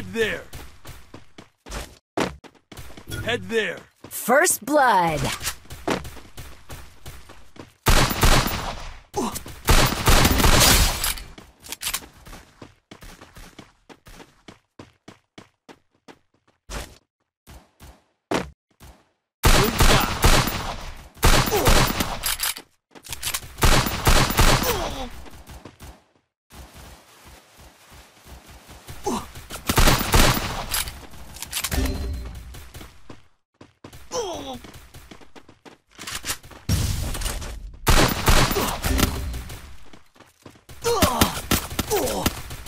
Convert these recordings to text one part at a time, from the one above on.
Head there. Head there. First blood.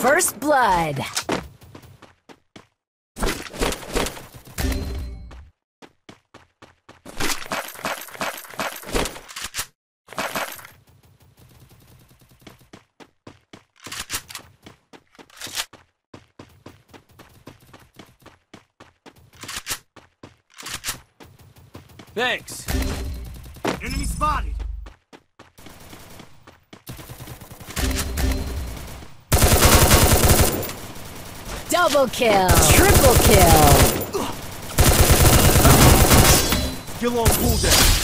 First blood. Thanks. Enemy spotted. Double kill. Triple kill. Skill on cooldown.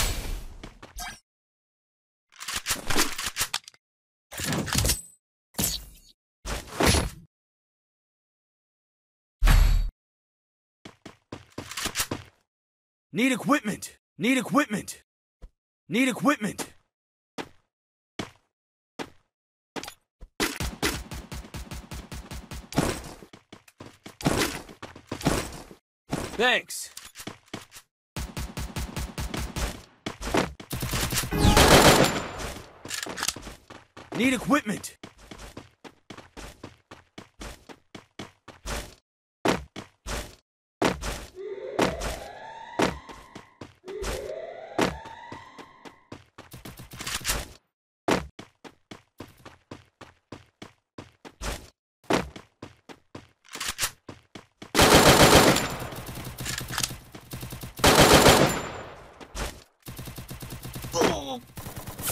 Need equipment. Need equipment. Need equipment. Thanks. Need equipment.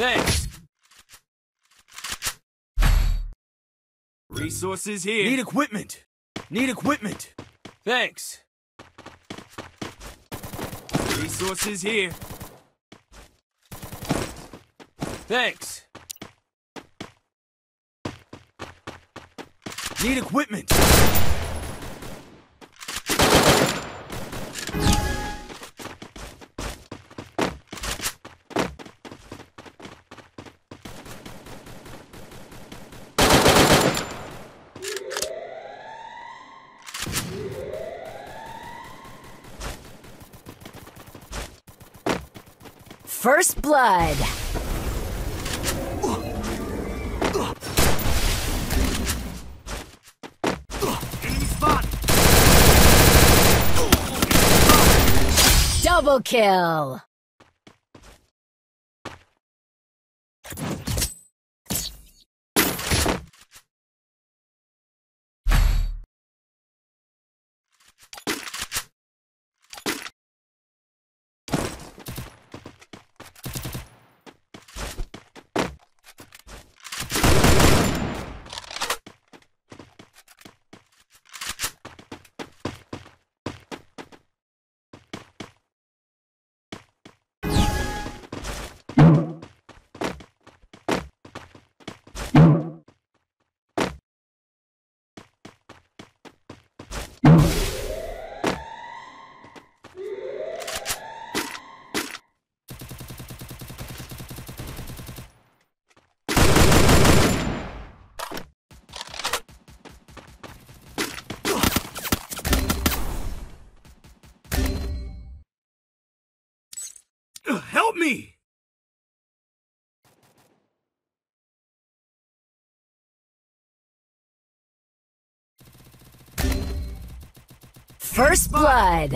Thanks. Resources here. Need equipment. Need equipment. Thanks. Resources here. Thanks. Need equipment. First Blood. Enemy spot. Double kill. First blood.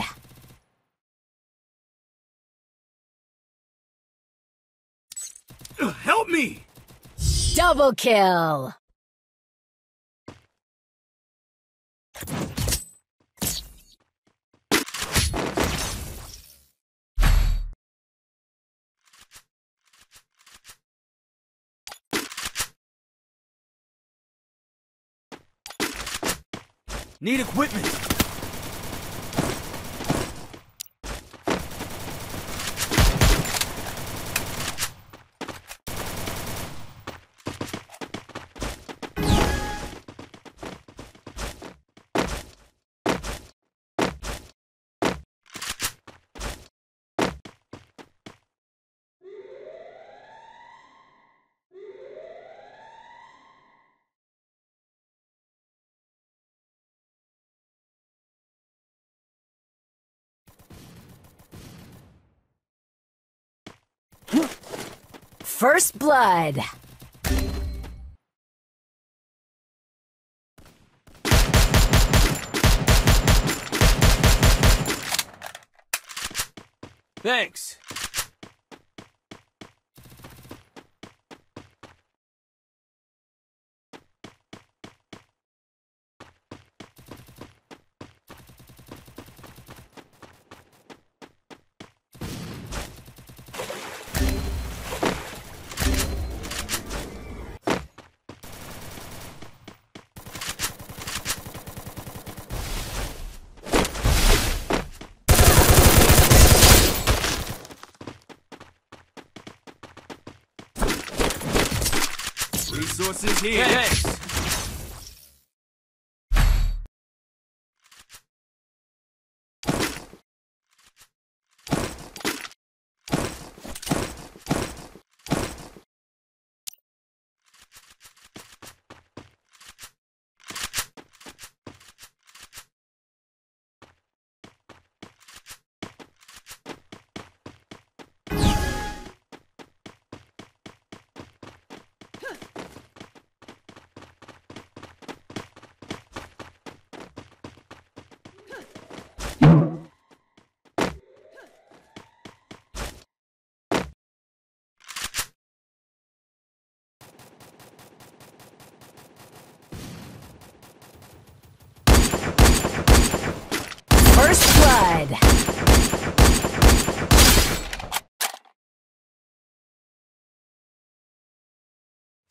Help me! Double kill. Need equipment. First blood. Thanks. Resources here. Thanks.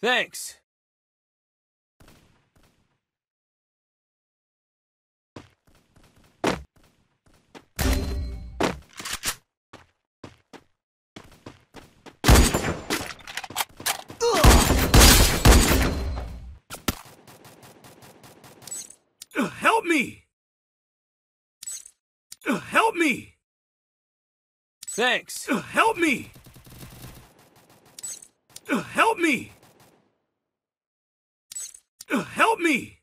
Thanks. Thanks. Ugh, Help me! Ugh, Help me! Ugh, Help me!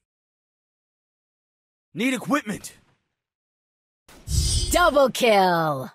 Need equipment. Double kill.